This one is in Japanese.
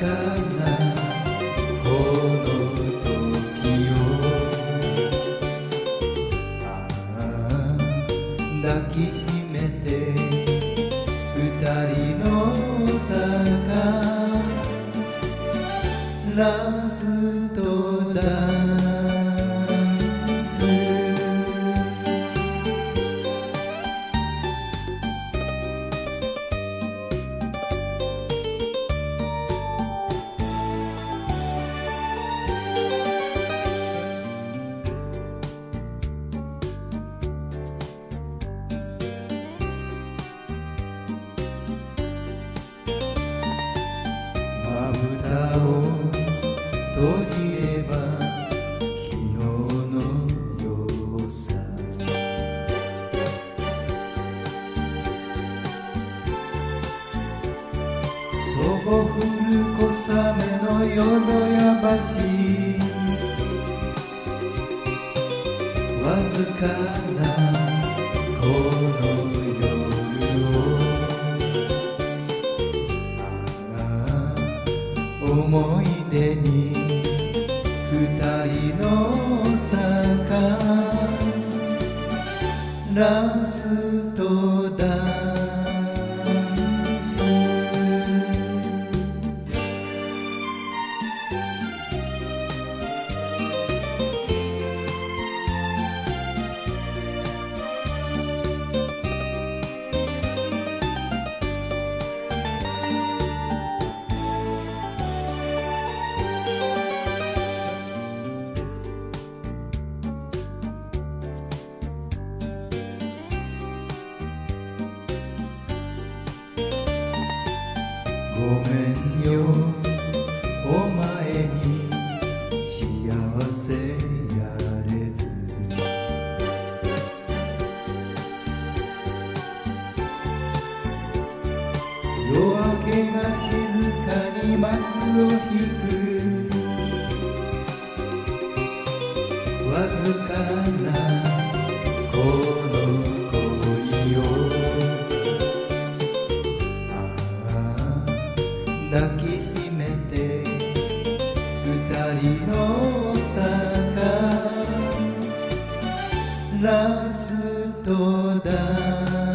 抱き閉じれば昨日のようさ。そぼ降る小雨の淀屋橋わずかなこの思い出に。ごめんよ。お前に幸せやれず。夜明けが静かに幕を引く。わずかな抱きしめて二人の坂ラストだ。